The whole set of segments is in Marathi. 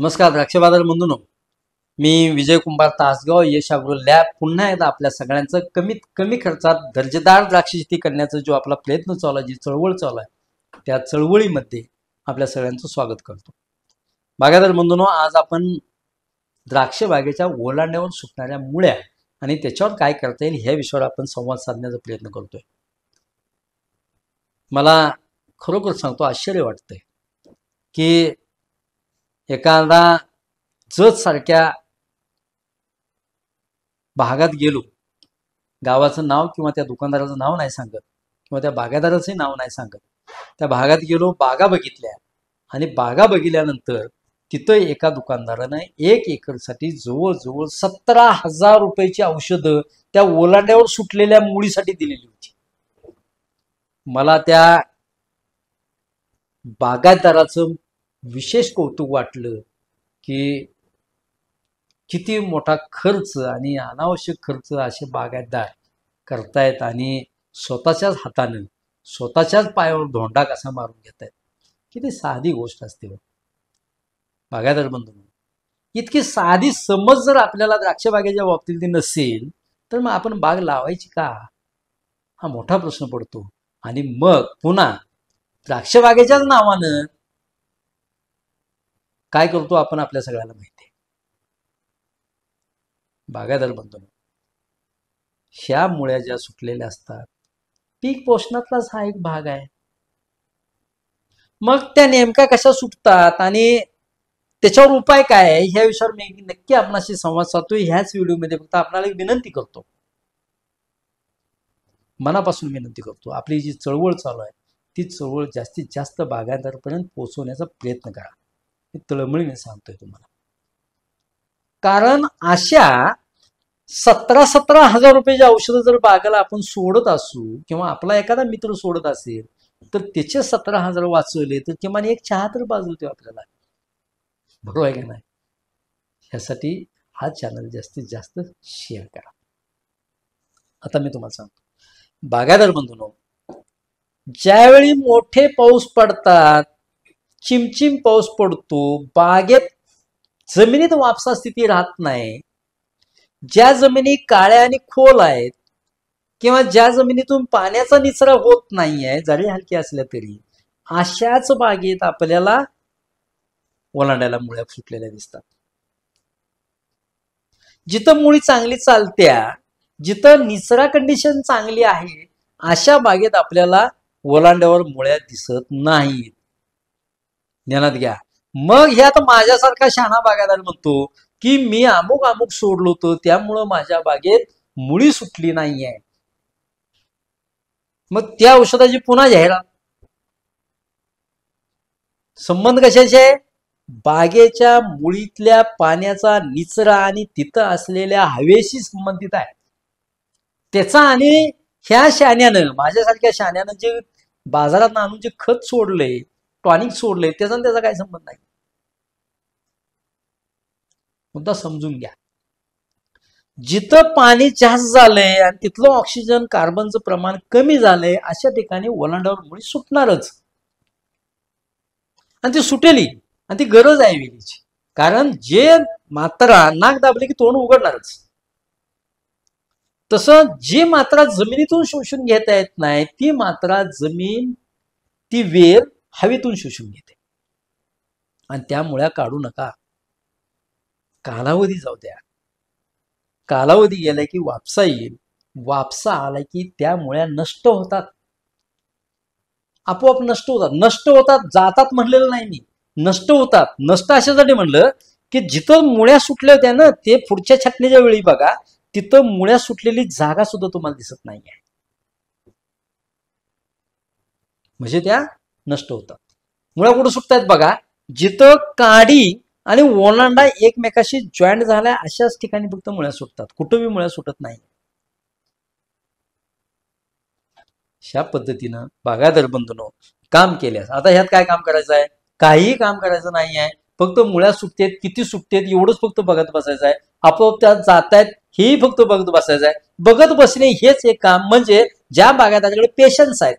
नमस्कार द्राक्ष बाजार बंधूनो. मी विजय कुंभार तासगाव यश अग्रो लॅब. पुन्हा एकदा आपल्या सगळ्यांचं कमीत कमी खर्चात दर्जेदार द्राक्ष शेती करण्याचा जो आपला प्रयत्न चालू आहे जी चळवळ चालू आहे त्या चळवळीमध्ये आपल्या सगळ्यांचं स्वागत करतो. बागायदार बंधूनो आज आपण द्राक्ष बागेच्या ओलांड्यावर सुटणाऱ्या मुळ्या आणि त्याच्यावर काय करता येईल ह्या विषयावर आपण संवाद साधण्याचा प्रयत्न करतोय. मला खरोखर सांगतो आश्चर्य वाटतंय की एखादा जत सारख्या भागात गेलो गावाचं नाव किंवा त्या दुकानदाराचं नाव नाही सांगत किंवा त्या बागादाराचंही नाव नाही सांगत त्या भागात गेलो बागा बघितल्या आणि बागा बघितल्यानंतर तिथं एका दुकानदारानं एक एकरसाठी जवळजवळ सतरा हजार रुपयाची औषधं त्या ओलांड्यावर सुटलेल्या मुळीसाठी दिलेली होती. मला त्या बागायतदाराचं विशेष कौतुक वाटलं की किती मोठा खर्च आणि अनावश्यक खर्च असे बागायतदार करतायत आणि स्वतःच्याच हातानं स्वतःच्याच पायावर धोंडा कसा मारून घेत आहेत किती साधी गोष्ट असते हो. बागायतदार बंधू इतकी साधी समज जर आपल्याला द्राक्ष बागेच्या बाबतीत नसेल तर मग आपण बाग लावायची का? हा मोठा प्रश्न पडतो. आणि मग पुन्हा द्राक्ष बागेच्याच नावानं काय करतो आपण आपल्या सगळ्याला माहिती आहे. बागायदार बनतो ह्या मुळ्या ज्या सुटलेल्या असतात पीक पोषणातलाच हा एक भाग आहे. मग त्या नेमक्या कशा सुटतात आणि त्याच्यावर उपाय काय आहे ह्या विषयावर मी नक्की आपणाशी संवाद साधतोय ह्याच व्हिडिओमध्ये फक्त आपणाला एक विनंती करतो. मनापासून विनंती करतो आपली जी चळवळ चालू आहे ती चळवळ जास्तीत जास्त बागायतदारपर्यंत पोहोचवण्याचा प्रयत्न करा. मी तळमळीने सांगतोय तुम्हाला. कारण अशा सतरा सतरा हजार रुपयाची औषधं जर बागाला आपण सोडत असू किंवा आपला एखादा मित्र सोडत असेल तर त्याचे सतरा हजार वाचवले तर किमान एक चहा तर बाजवते आपल्याला. बरोबर आहे का नाही? ह्यासाठी हा चॅनल जास्तीत जास्त शेअर करा. आता मी तुम्हाला सांगतो. बागायदार बंधून ज्यावेळी मोठे पाऊस पडतात चिमचिम पाऊस पडतो बागेत जमिनीत वापसा स्थिती राहत नाही. ज्या जमिनी काळ्या आणि खोल आहेत किंवा ज्या जमिनीतून पाण्याचा निचरा होत नाहीये जरी हलकी असल्या तरी अशाच बागेत आपल्याला ओलांडायला मुळ्या फुटलेल्या दिसतात. जिथं मुळी चांगली चालत्या जिथं निचरा कंडिशन चांगली आहे अशा बागेत आपल्याला ओलांड्यावर मुळ्या दिसत नाहीत. ध्यानात घ्या. मग हे आता माझ्यासारखा शहाणा बागायदार म्हणतो की मी अमुक अमुक सोडलो होतो त्यामुळं माझ्या बागेत मुळी सुटली नाहीये. मग त्या औषधाची पुन्हा जाहिरात. संबंध कशाचे आहे? बागेच्या मुळीतल्या पाण्याचा निचरा आणि तिथं असलेल्या हवेशी संबंधित आहे. त्याचा आणि ह्या शाण्यानं माझ्यासारख्या शाण्यानं जे बाजारात आणून जे खत सोडलंय टॉनिक सोडले त्याचा आणि त्याचा काय संबंध नाही. मुद्दा समजून घ्या. जिथं पाणी जास्त झालंय आणि तिथलं ऑक्सिजन कार्बनचं प्रमाण कमी झालंय अशा ठिकाणी ओलांडावर मुळी सुटणारच. आणि ती सुटेली आणि ती गरज आहे वेलीची. कारण जे मात्रा नाक दाबले की तोंड उघडणारच. तसं जी मात्रा जमिनीतून शोषून घेता येत नाही ती मात्रा जमीन ती वेल हवेतून शोषून घेते. आणि त्या मुळ्या काढू नका. कालावधी जाऊ द्या. कालावधी गेला की वापसा येईल. वापसा आला की त्या मुळ्या नष्ट होतात. आपोआप नष्ट होतात. नष्ट होतात जातात म्हणलेलं नाही मी. नष्ट होतात. नष्ट अशासाठी म्हणलं की जिथं मुळ्या सुटल्या होत्या ना ते पुढच्या छाटणीच्या वेळी बघा तिथं मुळ्या सुटलेली जागा सुद्धा तुम्हाला दिसत नाही आहे म्हणजे त्या नष्ट होतात मुळ्या कुठं सुटतायत बघा जिथं काडी आणि ओलांडा एकमेकाशी जॉईंट झालाय अशाच ठिकाणी फक्त मुळ्या सुटतात. कुठं मुळ्या सुटत नाही. अशा पद्धतीनं बागायदार बंधून काम केल्यास. आता ह्यात काय काम करायचं आहे? काहीही काम करायचं नाही आहे. फक्त मुळ्या सुटतेत किती सुटतेत एवढंच फक्त बघत बसायचं आहे. आपोआप त्यात जात आहेत हेही फक्त बघत बसायचं आहे. बघत बसणे हेच एक काम म्हणजे ज्या बागायदाराकडे पेशन्स आहेत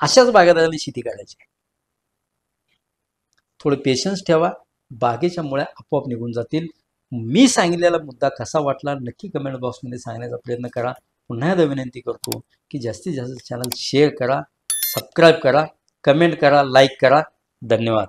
अशाच बागायदारांनी शेती करायची. थोडं पेशन्स ठेवा. बागेच्या मुळ्या आपोआप निघून जातील. मी सांगितलेला मुद्दा कसा वाटला नक्की कमेंट बॉक्समध्ये सांगण्याचा प्रयत्न करा. पुन्हा एकदा विनंती करतो की जास्तीत जास्त चॅनल शेअर करा सबस्क्राईब करा कमेंट करा लाईक करा. धन्यवाद.